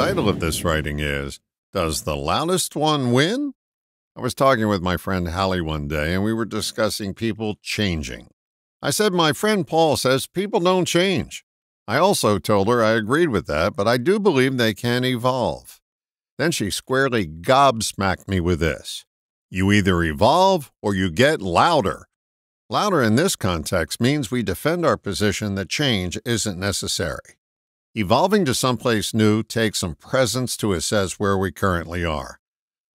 title of this writing is Does the Loudest One Win? I was talking with my friend Hallie one day and we were discussing people changing. I said, My friend Paul says people don't change. I also told her I agreed with that, but I do believe they can evolve. Then she squarely gobsmacked me with this You either evolve or you get louder. Louder in this context means we defend our position that change isn't necessary. Evolving to someplace new takes some presence to assess where we currently are.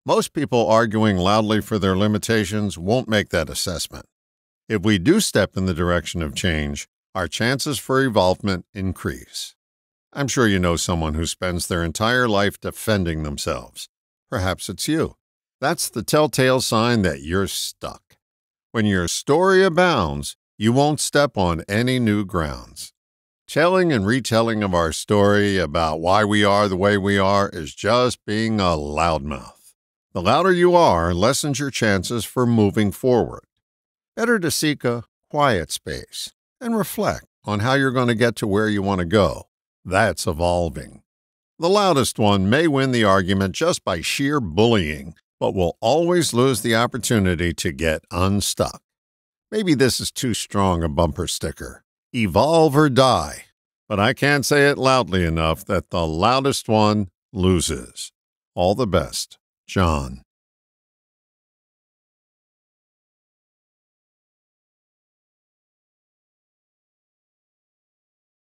Most people arguing loudly for their limitations won't make that assessment. If we do step in the direction of change, our chances for evolvement increase. I'm sure you know someone who spends their entire life defending themselves. Perhaps it's you. That's the telltale sign that you're stuck. When your story abounds, you won't step on any new grounds. Telling and retelling of our story about why we are the way we are is just being a loudmouth. The louder you are lessens your chances for moving forward. Better to seek a quiet space and reflect on how you're going to get to where you want to go. That's evolving. The loudest one may win the argument just by sheer bullying, but will always lose the opportunity to get unstuck. Maybe this is too strong a bumper sticker evolve or die. But I can't say it loudly enough that the loudest one loses. All the best, John.